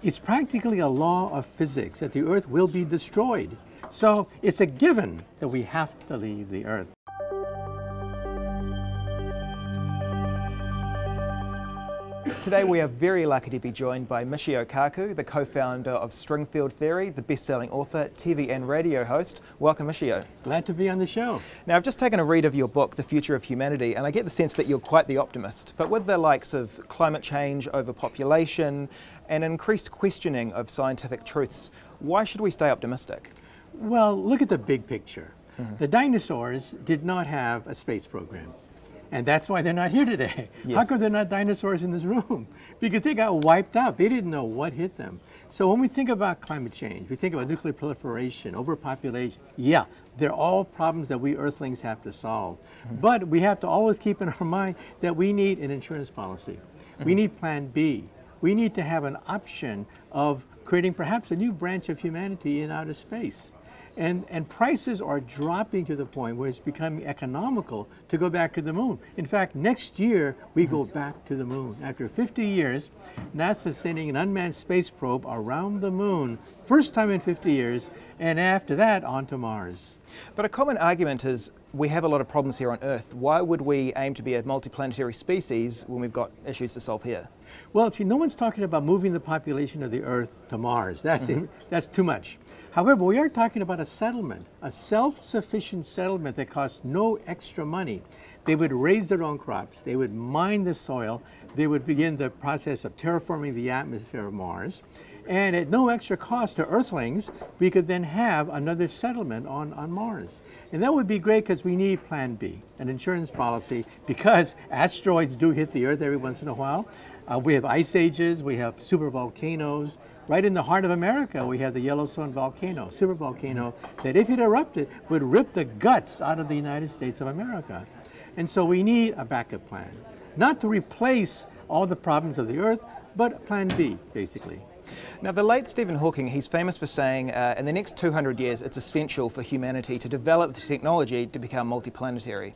It's practically a law of physics that the Earth will be destroyed. So it's a given that we have to leave the Earth. Today we are very lucky to be joined by Michio Kaku, the co-founder of String Field Theory, the best-selling author, TV and radio host. Welcome Michio. Glad to be on the show. Now I've just taken a read of your book, The Future of Humanity, and I get the sense that you're quite the optimist. But with the likes of climate change, overpopulation, and increased questioning of scientific truths, why should we stay optimistic? Well, look at the big picture. Mm -hmm. The dinosaurs did not have a space program. And that's why they're not here today. Yes. How come they're not dinosaurs in this room? Because they got wiped out. They didn't know what hit them. So when we think about climate change, we think about nuclear proliferation, overpopulation, yeah, they're all problems that we earthlings have to solve. Mm -hmm. But we have to always keep in our mind that we need an insurance policy. Mm -hmm. We need plan B. We need to have an option of creating perhaps a new branch of humanity in outer space. And, and prices are dropping to the point where it's becoming economical to go back to the moon. In fact, next year we go back to the moon. After 50 years, NASA is sending an unmanned space probe around the moon, first time in 50 years, and after that on to Mars. But a common argument is we have a lot of problems here on Earth. Why would we aim to be a multiplanetary species when we've got issues to solve here? Well, see, no one's talking about moving the population of the Earth to Mars. That's, mm -hmm. that's too much. However, we are talking about a settlement, a self-sufficient settlement that costs no extra money. They would raise their own crops, they would mine the soil, they would begin the process of terraforming the atmosphere of Mars, and at no extra cost to Earthlings, we could then have another settlement on, on Mars. And that would be great because we need Plan B, an insurance policy, because asteroids do hit the Earth every once in a while. Uh, we have ice ages, we have super volcanoes, Right in the heart of America, we have the Yellowstone volcano, super volcano, that if it erupted, would rip the guts out of the United States of America. And so we need a backup plan. Not to replace all the problems of the Earth, but plan B, basically. Now, the late Stephen Hawking, he's famous for saying uh, in the next 200 years, it's essential for humanity to develop the technology to become multiplanetary.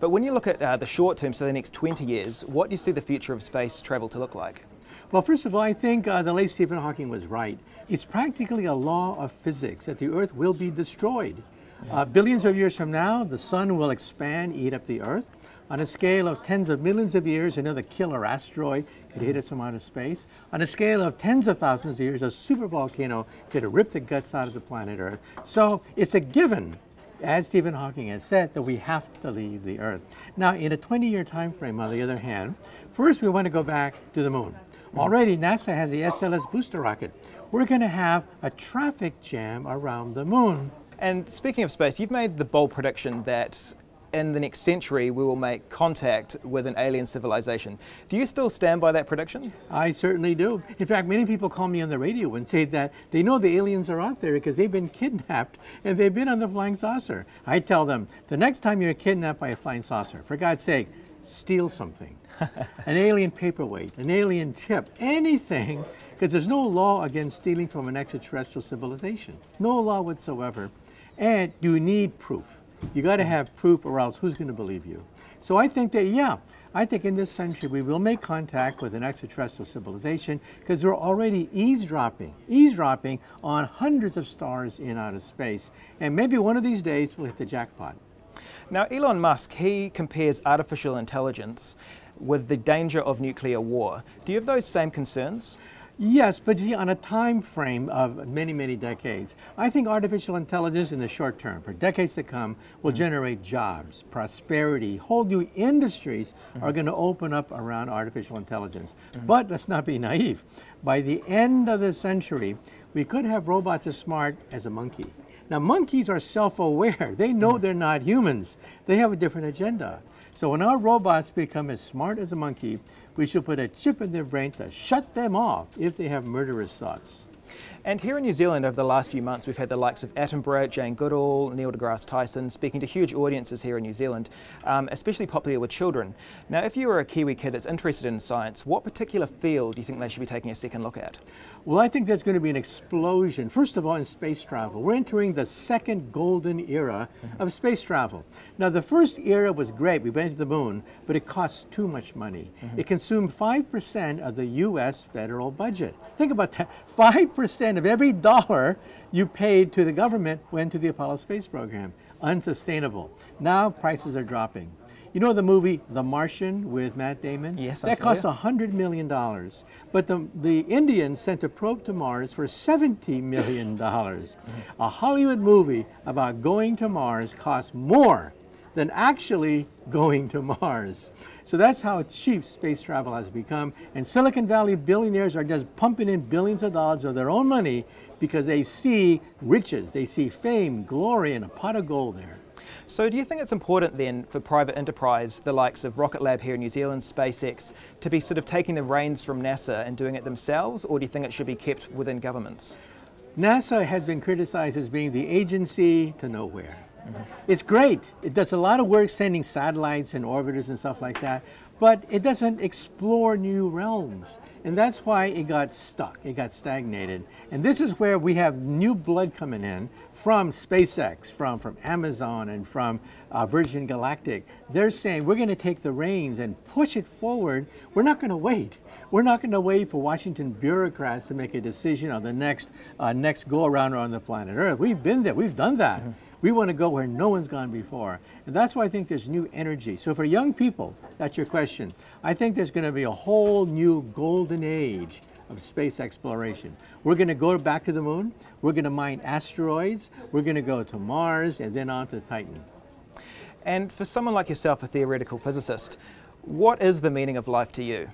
But when you look at uh, the short term, so the next 20 years, what do you see the future of space travel to look like? Well, first of all, I think uh, the late Stephen Hawking was right. It's practically a law of physics that the Earth will be destroyed. Uh, billions of years from now, the sun will expand, eat up the Earth. On a scale of tens of millions of years, another killer asteroid could hit us from outer space. On a scale of tens of thousands of years, a supervolcano could rip the guts out of the planet Earth. So it's a given as Stephen Hawking has said, that we have to leave the Earth. Now, in a 20-year time frame, on the other hand, first we want to go back to the moon. Already, NASA has the SLS booster rocket. We're going to have a traffic jam around the moon. And speaking of space, you've made the bold prediction that in the next century we will make contact with an alien civilization. Do you still stand by that prediction? I certainly do. In fact, many people call me on the radio and say that they know the aliens are out there because they've been kidnapped and they've been on the flying saucer. I tell them, the next time you're kidnapped by a flying saucer, for God's sake, steal something. an alien paperweight, an alien tip, anything, because there's no law against stealing from an extraterrestrial civilization. No law whatsoever. And you need proof. You got to have proof or else who's going to believe you? So I think that, yeah, I think in this century we will make contact with an extraterrestrial civilization because we're already eavesdropping, eavesdropping on hundreds of stars in outer space. And maybe one of these days we'll hit the jackpot. Now, Elon Musk, he compares artificial intelligence with the danger of nuclear war. Do you have those same concerns? Yes, but see, on a time frame of many, many decades, I think artificial intelligence in the short term, for decades to come, will mm -hmm. generate jobs, prosperity, whole new industries mm -hmm. are going to open up around artificial intelligence. Mm -hmm. But let's not be naive. By the end of the century, we could have robots as smart as a monkey. Now, monkeys are self-aware. They know they're not humans. They have a different agenda. So when our robots become as smart as a monkey, we should put a chip in their brain to shut them off if they have murderous thoughts. And here in New Zealand over the last few months we've had the likes of Attenborough, Jane Goodall, Neil deGrasse Tyson speaking to huge audiences here in New Zealand, um, especially popular with children. Now if you were a Kiwi kid that's interested in science, what particular field do you think they should be taking a second look at? Well, I think there's going to be an explosion, first of all, in space travel. We're entering the second golden era of space travel. Now, the first era was great. We went to the moon, but it cost too much money. Mm-hmm. It consumed 5% of the U.S. federal budget. Think about that 5% of every dollar you paid to the government went to the Apollo space program. Unsustainable. Now, prices are dropping. You know the movie The Martian with Matt Damon? Yes, That cost $100 million. But the, the Indians sent a probe to Mars for $70 million. a Hollywood movie about going to Mars costs more than actually going to Mars. So that's how cheap space travel has become. And Silicon Valley billionaires are just pumping in billions of dollars of their own money because they see riches, they see fame, glory, and a pot of gold there. So do you think it's important then for private enterprise, the likes of Rocket Lab here in New Zealand, SpaceX, to be sort of taking the reins from NASA and doing it themselves, or do you think it should be kept within governments? NASA has been criticized as being the agency to nowhere. Mm -hmm. It's great. It does a lot of work sending satellites and orbiters and stuff like that, but it doesn't explore new realms. And that's why it got stuck, it got stagnated. And this is where we have new blood coming in from SpaceX, from, from Amazon, and from uh, Virgin Galactic. They're saying we're going to take the reins and push it forward. We're not going to wait. We're not going to wait for Washington bureaucrats to make a decision on the next, uh, next go around on the planet Earth. We've been there, we've done that. Mm -hmm. We want to go where no one's gone before. And that's why I think there's new energy. So for young people, that's your question. I think there's going to be a whole new golden age of space exploration. We're going to go back to the moon. We're going to mine asteroids. We're going to go to Mars and then on to Titan. And for someone like yourself, a theoretical physicist, what is the meaning of life to you?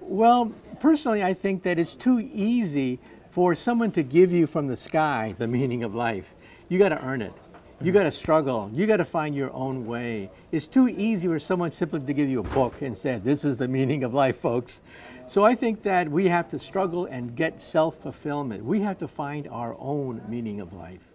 Well, personally, I think that it's too easy for someone to give you from the sky the meaning of life you got to earn it. You mm-hmm. got to struggle. You got to find your own way. It's too easy for someone simply to give you a book and say, this is the meaning of life, folks. So I think that we have to struggle and get self-fulfillment. We have to find our own meaning of life.